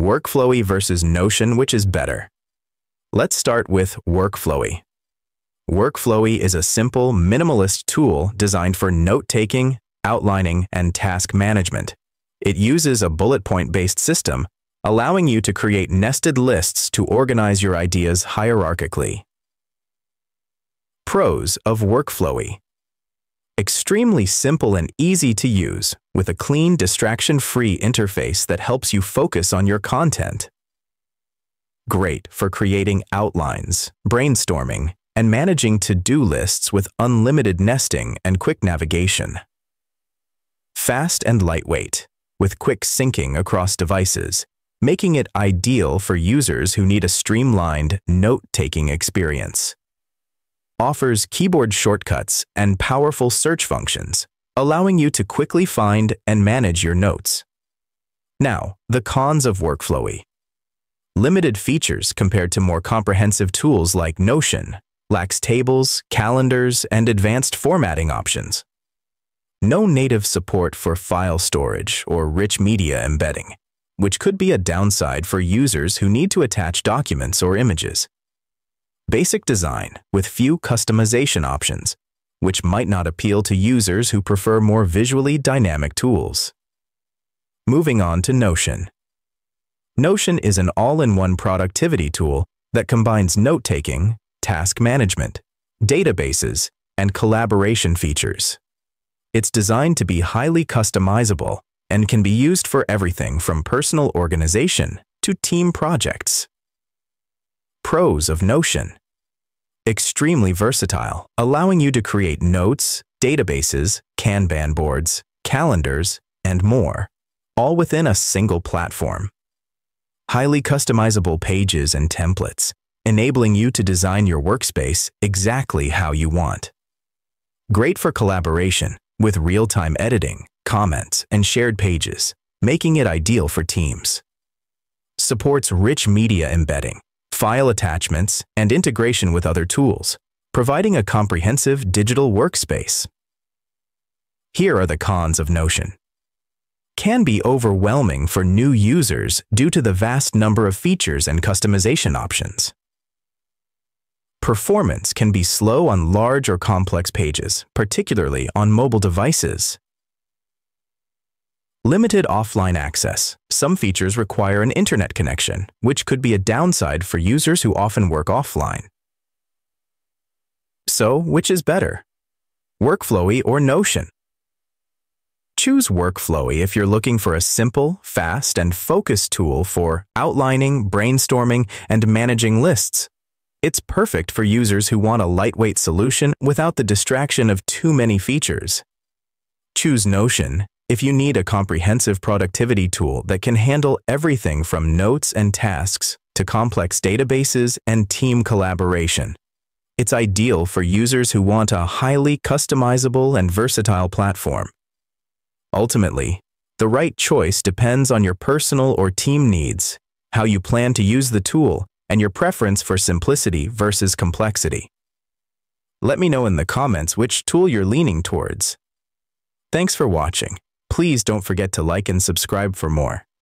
Workflowy versus Notion, which is better? Let's start with Workflowy. Workflowy is a simple, minimalist tool designed for note-taking, outlining, and task management. It uses a bullet point-based system, allowing you to create nested lists to organize your ideas hierarchically. Pros of Workflowy Extremely simple and easy to use, with a clean, distraction-free interface that helps you focus on your content. Great for creating outlines, brainstorming, and managing to-do lists with unlimited nesting and quick navigation. Fast and lightweight, with quick syncing across devices, making it ideal for users who need a streamlined, note-taking experience. Offers keyboard shortcuts and powerful search functions, allowing you to quickly find and manage your notes. Now, the cons of Workflowy. Limited features compared to more comprehensive tools like Notion, lacks tables, calendars, and advanced formatting options. No native support for file storage or rich media embedding, which could be a downside for users who need to attach documents or images. Basic design with few customization options, which might not appeal to users who prefer more visually dynamic tools. Moving on to Notion. Notion is an all-in-one productivity tool that combines note-taking, task management, databases, and collaboration features. It's designed to be highly customizable and can be used for everything from personal organization to team projects. Pros of Notion Extremely versatile, allowing you to create notes, databases, Kanban boards, calendars, and more, all within a single platform. Highly customizable pages and templates, enabling you to design your workspace exactly how you want. Great for collaboration with real-time editing, comments, and shared pages, making it ideal for teams. Supports rich media embedding, file attachments, and integration with other tools, providing a comprehensive digital workspace. Here are the cons of Notion. Can be overwhelming for new users due to the vast number of features and customization options. Performance can be slow on large or complex pages, particularly on mobile devices. Limited offline access. Some features require an internet connection, which could be a downside for users who often work offline. So, which is better? Workflowy or Notion? Choose Workflowy if you're looking for a simple, fast, and focused tool for outlining, brainstorming, and managing lists. It's perfect for users who want a lightweight solution without the distraction of too many features. Choose Notion if you need a comprehensive productivity tool that can handle everything from notes and tasks to complex databases and team collaboration. It's ideal for users who want a highly customizable and versatile platform. Ultimately, the right choice depends on your personal or team needs, how you plan to use the tool, and your preference for simplicity versus complexity. Let me know in the comments which tool you're leaning towards. Thanks for watching. Please don't forget to like and subscribe for more.